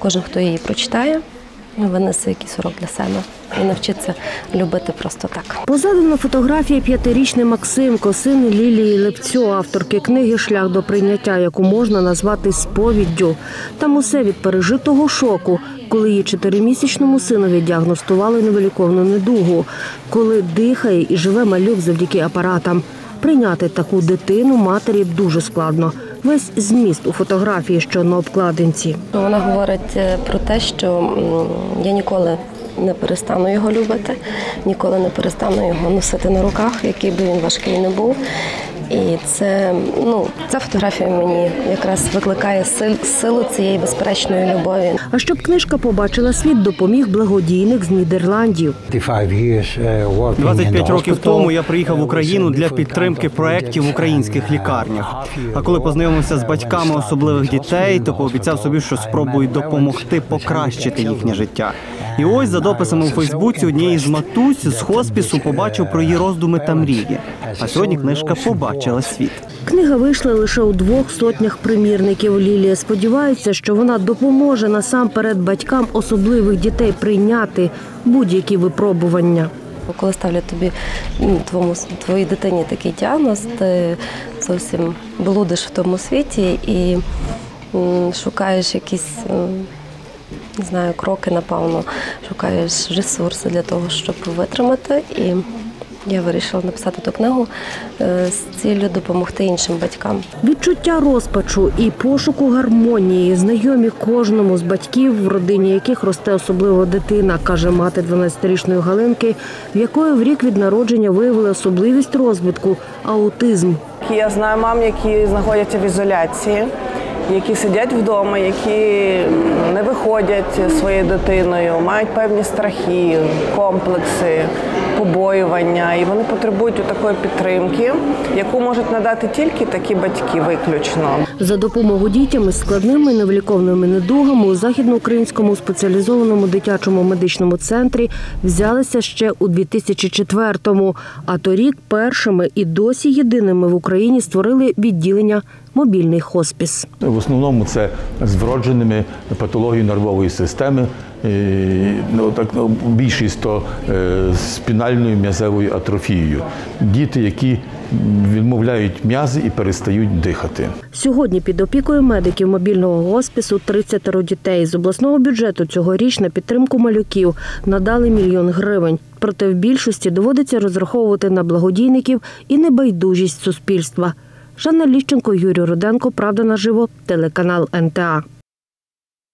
кожен, хто її прочитає, винесе якийсь урок для себе і навчиться любити просто так. Позаду на фотографії п'ятирічний Максимко, син Лілії Лепцьо, авторки книги Шлях до прийняття, яку можна назвати сповіддю. Там усе від пережитого шоку, коли її чотиримісячному синові діагностували невиліковну недугу, коли дихає і живе малюк завдяки апаратам. Прийняти таку дитину матері дуже складно. Весь зміст у фотографії, що на обкладинці. Вона говорить е, про те, що я ніколи не перестану його любити, ніколи не перестану його носити на руках, який би він важкий не був. І це ну ця фотографія мені якраз викликає сил, силу цієї безперечної любові. А щоб книжка побачила світ, допоміг благодійник з Нідерландів. 25 років тому я приїхав в Україну для підтримки проєктів в українських лікарнях. А коли познайомився з батьками особливих дітей, то пообіцяв собі, що спробую допомогти покращити їхнє життя. І ось за дописами у Фейсбуці однієї з матусь з хоспісу побачив про її роздуми та мрії. А сьогодні книжка побачила світ. Книга вийшла лише у двох сотнях примірників. Лілія сподівається, що вона допоможе насамперед батькам особливих дітей прийняти будь-які випробування. Коли ставлять тобі м, твоєму твоїй дитині такий діагноз, ти зовсім блудиш в тому світі і шукаєш якісь. Не знаю, кроки, напевно, шукаєш ресурси для того, щоб витримати. І я вирішила написати ту книгу е, з ціллю допомогти іншим батькам. Відчуття розпачу і пошуку гармонії знайомі кожному з батьків, в родині яких росте особливо дитина, каже мати 12-річної Галинки, в якої в рік від народження виявили особливість розвитку аутизм. Я знаю мам, які знаходяться в ізоляції, які сидять вдома, які не виходять зі своєю дитиною, мають певні страхи, комплекси, побоювання, і вони потребують такої підтримки, яку можуть надати тільки такі батьки виключно. За допомогу дітям із складними невиліковними недугами у західноукраїнському спеціалізованому дитячому медичному центрі взялися ще у 2004-му, а торік першими і досі єдиними в Україні створили відділення мобільний хоспіс. В основному це з вродженими патологією нервової системи. Ну, так, ну, більшість то е, спінальною м'язевою атрофією. Діти, які відмовляють м'язи і перестають дихати. Сьогодні під опікою медиків мобільного госпісу 30 дітей. З обласного бюджету цьогоріч на підтримку малюків надали мільйон гривень. Проте в більшості доводиться розраховувати на благодійників і небайдужість суспільства. Жанна Ліщенко, Юрій Руденко, Правда наживо, телеканал НТА.